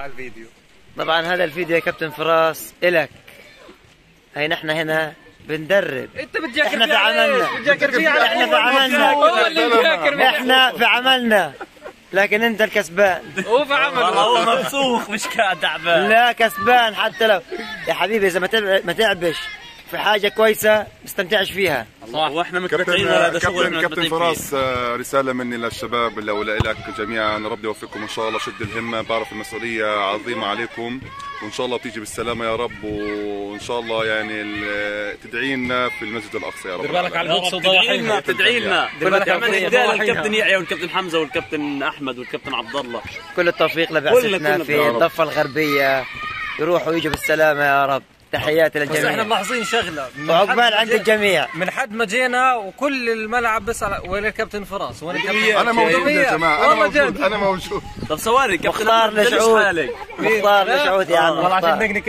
على الفيديو. طبعا هذا الفيديو يا كابتن فراس إلك. هي نحن هنا بندرب. أنت بتجاكر إحنا في عملنا. إحنا في عملنا. هو اللي. إحنا في عملنا. لكن أنت الكسبان. هو في عمله هو مبسوخ مش قاعد تعبان لا كسبان حتى لو. يا حبيبي إذا ما تعبش في حاجة كويسة ما تستمتعش فيها وإحنا متمتعين كابتن ولا هذا شغل كابتن كابتن فراس آه، رسالة مني للشباب اللي ولك جميعا. ربي يوفقكم إن شاء الله شد الهمة بعرف المسؤوليه عظيمة عليكم. وإن شاء الله بتيجي بالسلامة يا رب وإن شاء الله يعني ال- تدعي لنا في المسجد الأقصى يا رب. دير بالك على القدس تدعي لنا وضواحيها تدعي لنا دير بالك على كمان وضواحيها. للكابتن يحيى والكابتن حمزة والكابتن أحمد والكابتن عبد الله. كل التوفيق لبعثتنا في. الضفة الغربية. يروحوا ويجوا بالسلامة يا رب. تحياتي بس إحنا للجميع ملاحظين شغلة. وعقبال حد عند الجميع من حد ما جينا وكل الملعب بيسال وين الكابتن فراس؟ وين الكابتن أنا موجود يا جماعة أنا موجود. أنا موجود. طب ثواني كابتن مختار لشعود. مختار لشعود يا عم والله عشان كانت